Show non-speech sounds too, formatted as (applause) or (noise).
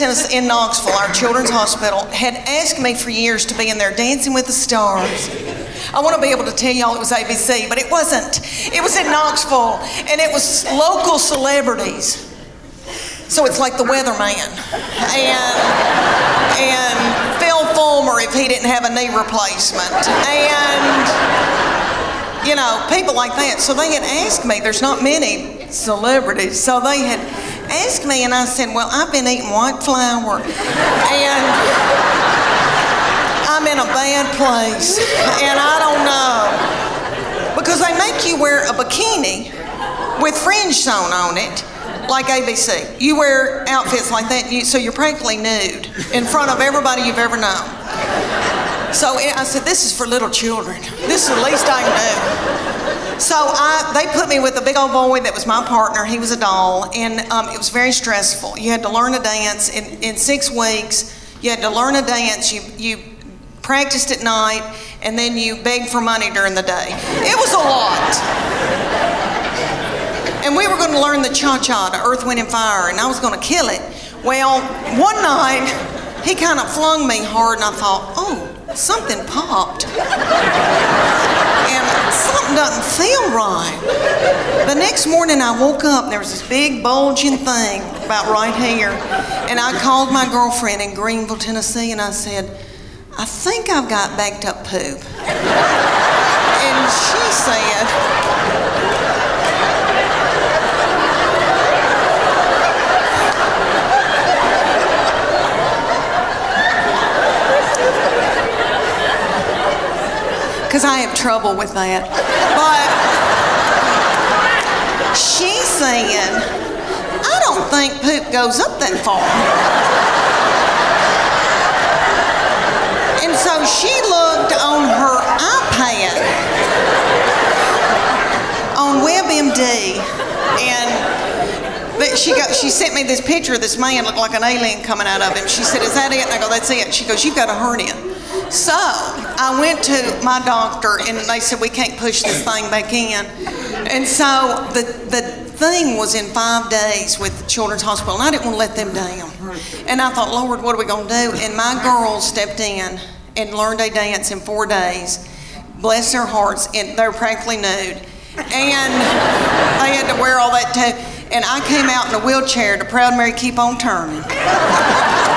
In Knoxville, our children's hospital, had asked me for years to be in there dancing with the stars. I want to be able to tell y'all it was ABC, but it wasn't. It was in Knoxville, and it was local celebrities. So it's like the weatherman. And, and Phil Fulmer if he didn't have a knee replacement. And, you know, people like that. So they had asked me, there's not many celebrities. So they had asked me, and I said, Well, I've been eating white flour. And I'm in a bad place. And I don't know. Because they make you wear a bikini with fringe sewn on it like ABC. You wear outfits like that, you, so you're practically nude in front of everybody you've ever known. So I said, this is for little children. This is the least I can do. So I, they put me with a big old boy that was my partner. He was a doll, and um, it was very stressful. You had to learn a dance in, in six weeks. You had to learn a dance. You, you practiced at night, and then you begged for money during the day. It was a lot. And we were going to learn the cha-cha to Earth, Wind, and Fire, and I was going to kill it. Well, one night, he kind of flung me hard, and I thought, oh, something popped. Doesn't feel right. The next morning, I woke up, and there was this big bulging thing about right here. And I called my girlfriend in Greenville, Tennessee, and I said, I think I've got backed up poop. and she said, because I have trouble with that. But she's saying, I don't think poop goes up that far. And so she looked on her iPad on WebMD and but she got she sent me this picture of this man looked like an alien coming out of him. She said, Is that it? And I go, That's it. She goes, You've got a hernia. So I went to my doctor and they said, we can't push this thing back in. And so the, the thing was in five days with the Children's Hospital and I didn't want to let them down. And I thought, Lord, what are we going to do? And my girls stepped in and learned a dance in four days. Bless their hearts, and they're practically nude. And they had to wear all that too. And I came out in a wheelchair to Proud Mary Keep On Turning. (laughs)